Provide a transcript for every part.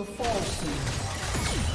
Will fall soon.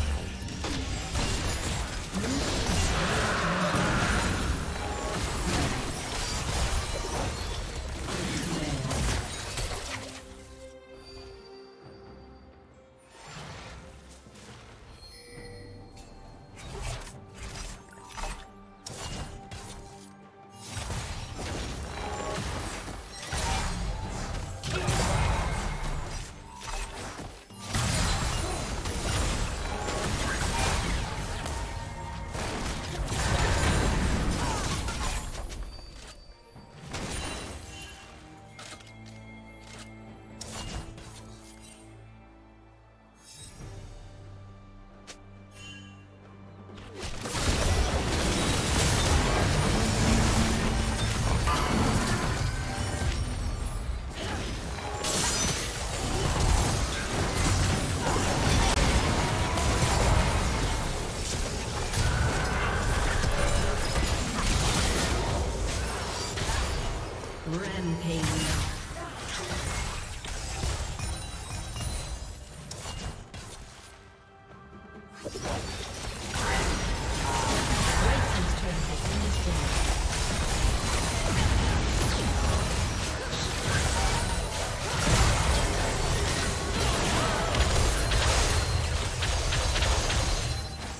Rampage.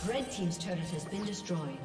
Red team's turret has been destroyed.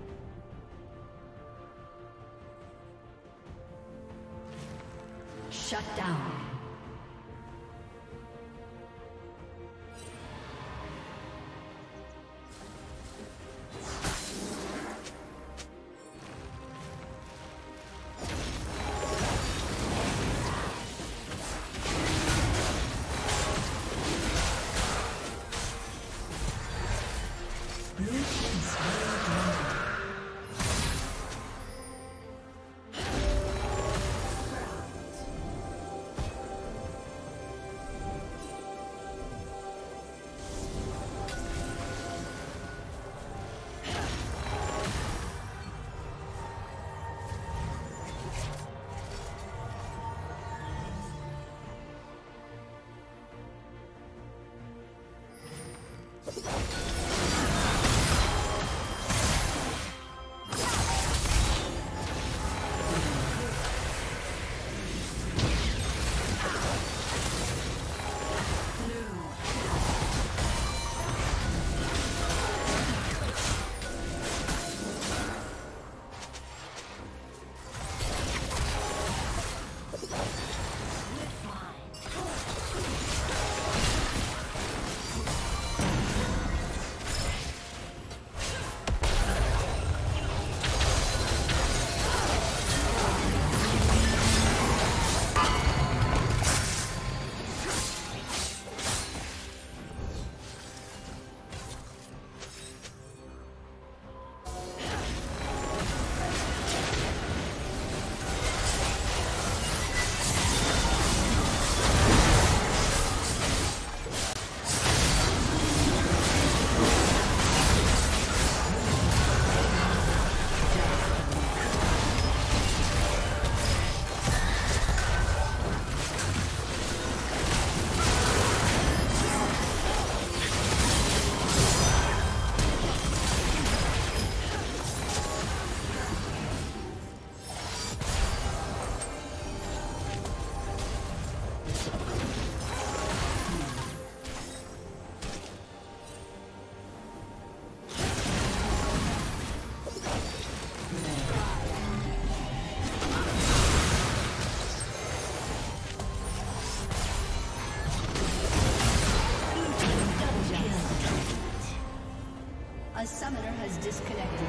Disconnected.